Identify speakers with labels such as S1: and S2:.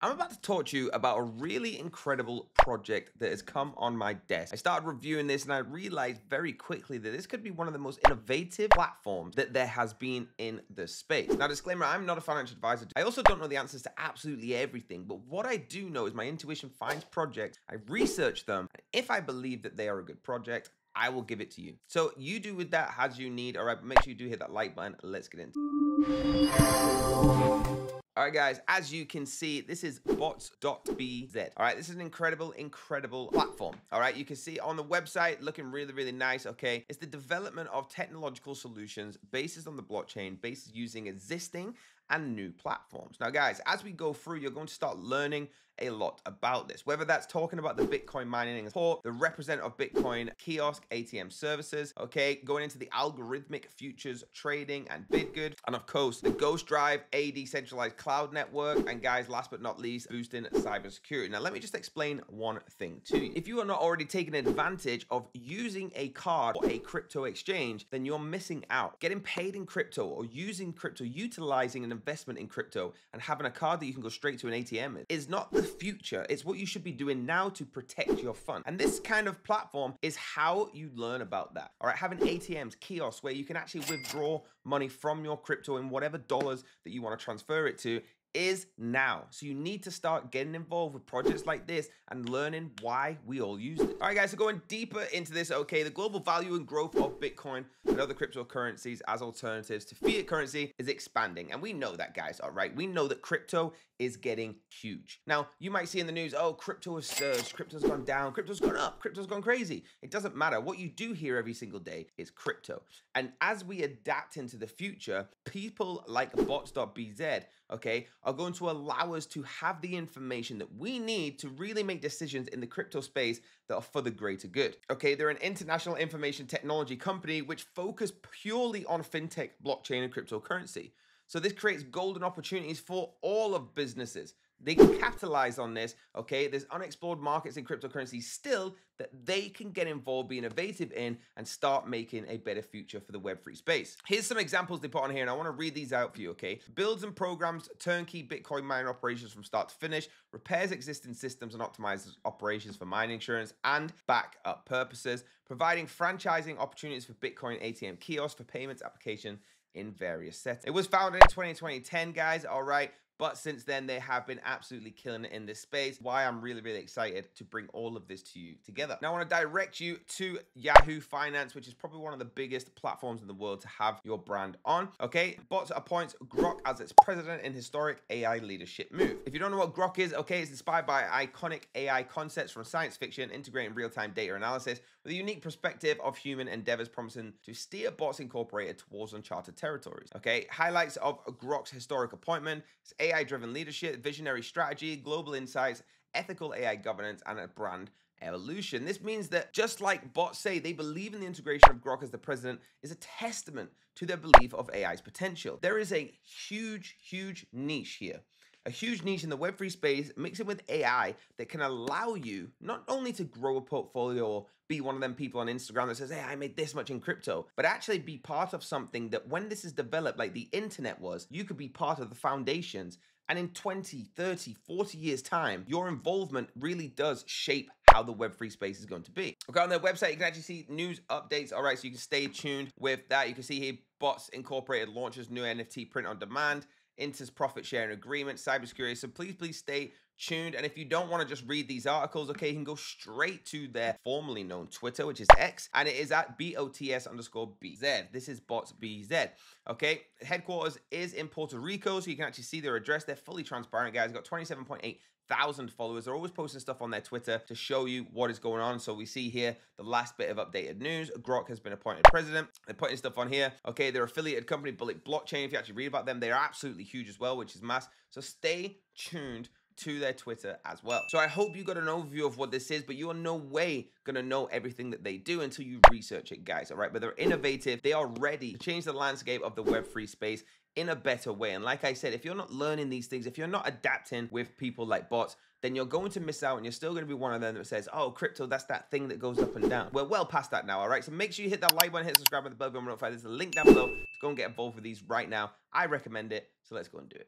S1: I'm about to talk to you about a really incredible project that has come on my desk. I started reviewing this and I realized very quickly that this could be one of the most innovative platforms that there has been in the space. Now, disclaimer, I'm not a financial advisor. I also don't know the answers to absolutely everything, but what I do know is my intuition finds projects, I research them, and if I believe that they are a good project, I will give it to you. So you do with that as you need. All right, but make sure you do hit that like button. Let's get into it. All right, guys, as you can see, this is bots.bz. All right, this is an incredible, incredible platform. All right, you can see on the website looking really, really nice. Okay, it's the development of technological solutions based on the blockchain, based using existing and new platforms. Now, guys, as we go through, you're going to start learning a lot about this, whether that's talking about the Bitcoin mining support, the representative of Bitcoin kiosk ATM services, okay, going into the algorithmic futures trading and Bitgood, and of course, the Ghost Drive, a decentralized cloud network, and guys, last but not least, boosting cybersecurity. Now, let me just explain one thing to you. If you are not already taking advantage of using a card or a crypto exchange, then you're missing out. Getting paid in crypto or using crypto, utilizing an investment in crypto and having a card that you can go straight to an ATM is not the future. It's what you should be doing now to protect your fund. And this kind of platform is how you learn about that. All right, having ATMs, kiosks where you can actually withdraw money from your crypto in whatever dollars that you want to transfer it to is now. So you need to start getting involved with projects like this and learning why we all use it. All right, guys, so going deeper into this, okay, the global value and growth of Bitcoin and other cryptocurrencies as alternatives to fiat currency is expanding. And we know that, guys, all right? We know that crypto is getting huge. Now, you might see in the news, oh, crypto has surged, crypto's gone down, crypto's gone up, crypto's gone crazy. It doesn't matter. What you do hear every single day is crypto. And as we adapt into the future, people like bots.bz, okay, are going to allow us to have the information that we need to really make decisions in the crypto space that are for the greater good. Okay, they're an international information technology company which focus purely on fintech, blockchain, and cryptocurrency. So this creates golden opportunities for all of businesses. They can capitalize on this, okay? There's unexplored markets in cryptocurrency still that they can get involved, be innovative in, and start making a better future for the Web3 space. Here's some examples they put on here, and I want to read these out for you, okay? Builds and programs turnkey Bitcoin mining operations from start to finish, repairs existing systems and optimizes operations for mining insurance and backup purposes, providing franchising opportunities for Bitcoin ATM kiosks for payments application in various settings. It was founded in 2020, guys, all right? But since then, they have been absolutely killing it in this space. Why I'm really, really excited to bring all of this to you together. Now, I want to direct you to Yahoo Finance, which is probably one of the biggest platforms in the world to have your brand on. Okay, Bots appoints Grok as its president in historic AI leadership move. If you don't know what Grok is, okay, it's inspired by iconic AI concepts from science fiction, integrating real-time data analysis with a unique perspective of human endeavors, promising to steer Bots Incorporated towards uncharted territories. Okay, highlights of Grok's historic appointment. It's AI driven leadership, visionary strategy, global insights, ethical AI governance, and a brand evolution. This means that just like bots say they believe in the integration of Grok as the president is a testament to their belief of AI's potential. There is a huge, huge niche here a huge niche in the Web3 space, mix it with AI that can allow you not only to grow a portfolio or be one of them people on Instagram that says, hey, I made this much in crypto, but actually be part of something that when this is developed, like the internet was, you could be part of the foundations. And in 20, 30, 40 years' time, your involvement really does shape how the Web3 space is going to be. Okay, on their website, you can actually see news updates. All right, so you can stay tuned with that. You can see here, Bots Incorporated launches new NFT print on demand. Inta's profit sharing agreement, cybersecurity. So please, please stay tuned. And if you don't want to just read these articles, okay, you can go straight to their formerly known Twitter, which is X, and it is at BOTS underscore BZ. This is bots BZ. Okay, headquarters is in Puerto Rico, so you can actually see their address. They're fully transparent, guys. Got 27.8 thousand followers. They're always posting stuff on their Twitter to show you what is going on. So we see here the last bit of updated news. Grok has been appointed president. They're putting stuff on here. Okay, they're affiliated company, Bullet Blockchain. If you actually read about them, they're absolutely huge as well, which is mass. So stay tuned to their Twitter as well. So I hope you got an overview of what this is, but you are no way gonna know everything that they do until you research it, guys, all right? But they're innovative. They are ready to change the landscape of the Web3 space in a better way. And like I said, if you're not learning these things, if you're not adapting with people like bots, then you're going to miss out and you're still going to be one of them that says, oh, crypto, that's that thing that goes up and down. We're well past that now, all right? So make sure you hit that like button, hit subscribe, and the bell button notified. There's a link down below to go and get involved with these right now. I recommend it, so let's go and do it.